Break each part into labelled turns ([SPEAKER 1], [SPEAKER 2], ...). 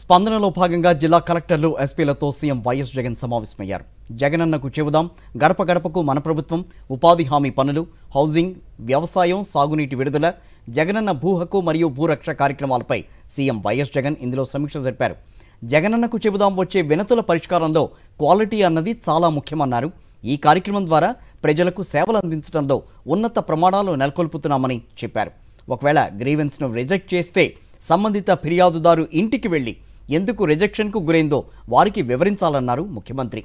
[SPEAKER 1] స్పందనలో భాగంగా జిల్లా కలెక్టర్లు ఎస్పీలతో సీఎం వైఎస్ జగన్ సమావేశమయ్యారు. జగనన్నకు చెబుదాం గడప గడపకు మన ప్రభుత్వం ఉపాధి హామీ పనులు హౌసింగ్ వ్యవసాయం సాగునీటి విడుదల జగనన్న భూ హక్కు మరియు భూరక్ష కార్యక్రమాలపై సీఎం వైఎస్ జగన్ ఇందులో సమీక్ష జరిపారు. జగనన్నకు చెబుదాం వచ్చే వినతుల పరిష్కారంలో క్వాలిటీ అన్నది చాలా ముఖ్యమన్నారు. ఈ కార్యక్రమం ద్వారా ప్రజలకు సేవలు అందించడంలో ఉన్నత ప్రమాణాలు నెలకొల్పుతున్నామని చెప్పారు. ఒకవేళ గ్రీవెన్స్ను రిజెక్ట్ చేస్తే సంబంధిత ఫిర్యాదుదారు ఇంటికి వెళ్ళి ఎందుకు రిజెక్షన్కు గురైందో వారికి వివరించాలన్నారు ముఖ్యమంత్రి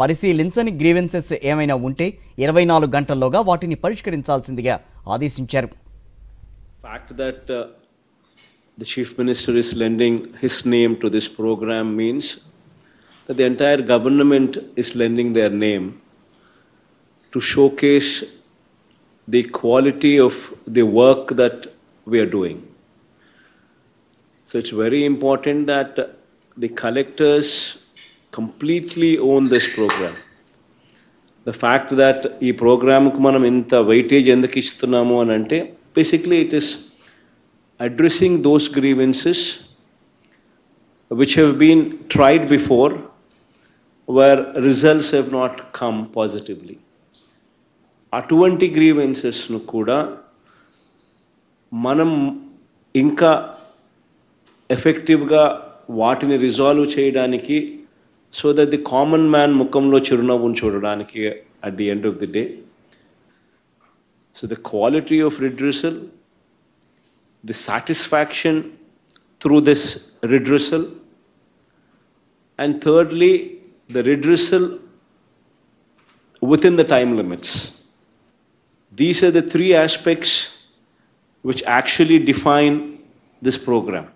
[SPEAKER 1] పరిశీలించని గ్రీవెన్సెస్ ఏమైనా ఉంటే ఇరవై నాలుగు గంటల్లోగా వాటిని పరిష్కరించాల్సిందిగా ఆదేశించారు
[SPEAKER 2] fact that uh, the chief minister is lending his name to this program means that the entire government is lending their name to showcase the quality of the work that we are doing. So it's very important that uh, the collectors completely own this program. The fact that ఈ ప్రోగ్రామ్కి మనం ఇంత weightage ఎందుకు ఇస్తున్నాము అని అంటే basically it is addressing those grievances which have been tried before wear results have not come positively అటువంటి గ్రీవెన్సెస్ను కూడా మనం ఇంకా ఎఫెక్టివ్గా వాటిని రిజాల్వ్ చేయడానికి so that the common man ముఖంలో చిరునవ్వును చూడడానికి at the end of the day so the quality of redressal the satisfaction through this redressal and thirdly the redressal within the time limits. These are the three aspects which actually define this program.